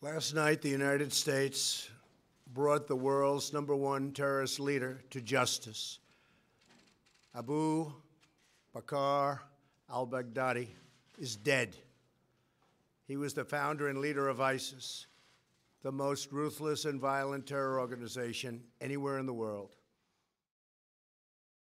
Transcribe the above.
Last night, the United States brought the world's number one terrorist leader to justice. Abu Bakr al Baghdadi is dead. He was the founder and leader of ISIS, the most ruthless and violent terror organization anywhere in the world.